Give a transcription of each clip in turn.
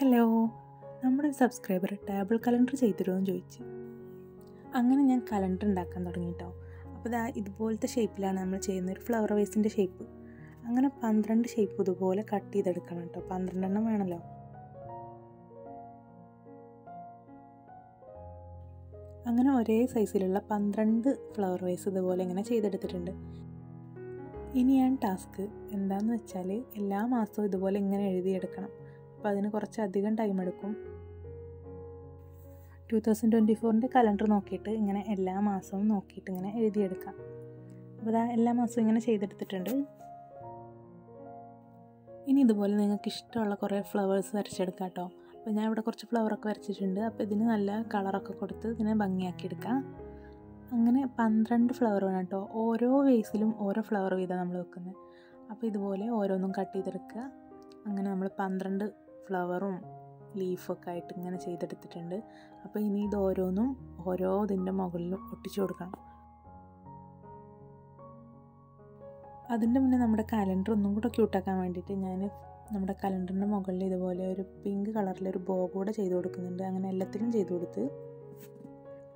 Hello നമ്മുടെ subscriber table calendar ചെയ്തിരുമോ എന്ന് ചോദിച്ചു. അങ്ങനെ ഞാൻ കലണ്ടർ ഉണ്ടാക്കാൻ തുടങ്ങി കേട്ടോ അപ്പോൾ ഇതാ ഇതുപോലത്തെ ഷേപ്പിലാണ് നമ്മൾ ചെയ്യുന്നത്. ഒരു ഫ്ലവർ വേസിന്റെ ഷേപ്പ് അങ്ങനെ പന്ത്രണ്ട് ഷേപ്പ് ഇതുപോലെ കട്ട് ചെയ്തെടുക്കണം കേട്ടോ പന്ത്രണ്ടെണ്ണം വേണമല്ലോ അങ്ങനെ ഒരേ സൈസിലുള്ള പന്ത്രണ്ട് ഫ്ലവർ വൈസ് ഇതുപോലെ ഇങ്ങനെ ചെയ്തെടുത്തിട്ടുണ്ട്. ഇനിയാണ് ടാസ്ക് എന്താണെന്ന് വെച്ചാൽ എല്ലാ മാസവും ഇതുപോലെ ഇങ്ങനെ എഴുതിയെടുക്കണം. അപ്പോൾ അതിന് കുറച്ചധികം ടൈം എടുക്കും. ടു തൗസൻഡ് ട്വന്റി ഫോറിന്റെ കലണ്ടർ നോക്കിയിട്ട് ഇങ്ങനെ എല്ലാ മാസവും നോക്കിയിട്ട് ഇങ്ങനെ എഴുതിയെടുക്കാം. അപ്പോൾ ഇതാ എല്ലാ മാസവും ഇങ്ങനെ ചെയ്തെടുത്തിട്ടുണ്ട്. ഇനി ഇതുപോലെ നിങ്ങൾക്ക് ഇഷ്ടമുള്ള കുറേ ഫ്ലവേഴ്സ് വരച്ചെടുക്കാം കേട്ടോ. അപ്പോൾ ഞാൻ ഇവിടെ കുറച്ച് ഫ്ലവറൊക്കെ വരച്ചിട്ടുണ്ട്. അപ്പോൾ ഇതിന് നല്ല കളറൊക്കെ കൊടുത്ത് ഇതിനെ ഭംഗിയാക്കി എടുക്കാം. അങ്ങനെ പന്ത്രണ്ട് ഫ്ലവർ വേണം കേട്ടോ. ഓരോ വേസിലും ഓരോ ഫ്ലവർ വീതം നമ്മൾ വെക്കുന്നത് അപ്പോൾ ഇതുപോലെ ഓരോന്നും കട്ട് ചെയ്തെടുക്കുക. അങ്ങനെ നമ്മൾ പന്ത്രണ്ട് ഫ്ലവറും ലീഫൊക്കെ ആയിട്ട് ഇങ്ങനെ ചെയ്തെടുത്തിട്ടുണ്ട്. അപ്പോൾ ഇനി ഇത് ഓരോന്നും ഓരോ ഇതിന്റെ മുകളിലും ഒട്ടിച്ചു കൊടുക്കണം. അതിന്റെ മുന്നേ നമ്മുടെ കലണ്ടർ ഒന്നും കൂടെ ക്യൂട്ടാക്കാൻ വേണ്ടിയിട്ട് ഞാൻ നമ്മുടെ കലണ്ടറിന്റെ മുകളിൽ ഇതുപോലെ ഒരു പിങ്ക് കളറിലൊരു ബോ കൂടെ ചെയ്ത് കൊടുക്കുന്നുണ്ട്. അങ്ങനെ എല്ലാത്തിനും ചെയ്ത് കൊടുത്ത്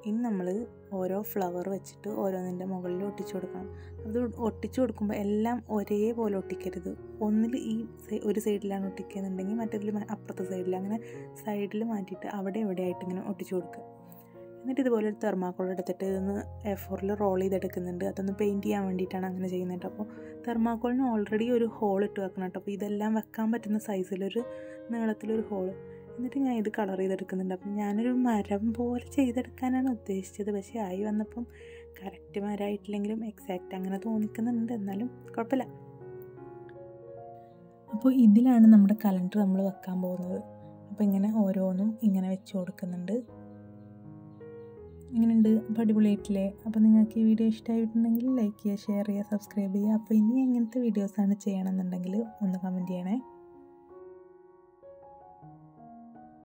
ഇനി നമ്മൾ ഓരോ ഫ്ലവർ വെച്ചിട്ട് ഓരോന്നിന്റെ മുകളിൽ ഒട്ടിച്ചു കൊടുക്കണം. അത് ഒട്ടിച്ചു കൊടുക്കുമ്പോൾ എല്ലാം ഒരേപോലെ ഒട്ടിക്കരുത്. ഒന്നിൽ ഈ ഒരു സൈഡിലാണ് ഒട്ടിക്കുന്നുണ്ടെങ്കിൽ മറ്റേതിൽ അപ്പുറത്തെ സൈഡിൽ അങ്ങനെ സൈഡിൽ മാറ്റിയിട്ട് അവിടെ എവിടെയായിട്ട് ഇങ്ങനെ ഒട്ടിച്ചു കൊടുക്കുക. എന്നിട്ട് ഇതുപോലെ ഒരു തെർമാക്കോൾ എടുത്തിട്ട് ഇതൊന്ന് എ ഫോറിൽ റോൾ ചെയ്തെടുക്കുന്നുണ്ട്. അതൊന്ന് പെയിന്റ് ചെയ്യാൻ വേണ്ടിയിട്ടാണ് അങ്ങനെ ചെയ്യുന്നത്. അപ്പോൾ തെർമാക്കോളിന് ഓൾറെഡി ഒരു ഹോൾ ഇട്ട് വെക്കണം കേട്ടോ. അപ്പോൾ ഇതെല്ലാം വെക്കാൻ പറ്റുന്ന സൈസിലൊരു നീളത്തിലൊരു ഹോൾ എന്നിട്ട് ഞാൻ ഇത് കളർ ചെയ്തെടുക്കുന്നുണ്ട്. അപ്പം ഞാനൊരു മരം പോലെ ചെയ്തെടുക്കാനാണ് ഉദ്ദേശിച്ചത്. പക്ഷേ ആയി വന്നപ്പം കറക്റ്റ് മരമായിട്ടില്ലെങ്കിലും എക്സാക്റ്റ് അങ്ങനെ തോന്നിക്കുന്നുണ്ട്. എന്നാലും കുഴപ്പമില്ല. അപ്പോൾ ഇതിലാണ് നമ്മുടെ കലണ്ടർ നമ്മൾ വെക്കാൻ പോകുന്നത്. അപ്പോൾ ഇങ്ങനെ ഓരോന്നും ഇങ്ങനെ വെച്ച് കൊടുക്കുന്നുണ്ട്. ഇങ്ങനെയുണ്ട് അപ്പോൾ അടിപൊളിയായിട്ടില്ലേ? അപ്പോൾ നിങ്ങൾക്ക് ഈ വീഡിയോ ഇഷ്ടമായിട്ടുണ്ടെങ്കിൽ ലൈക്ക് ചെയ്യുക ഷെയർ ചെയ്യുക സബ്സ്ക്രൈബ് ചെയ്യുക. അപ്പോൾ ഇനി എങ്ങനത്തെ വീഡിയോസാണ് ചെയ്യണമെന്നുണ്ടെങ്കിൽ ഒന്ന് കമന്റ് ചെയ്യണേ.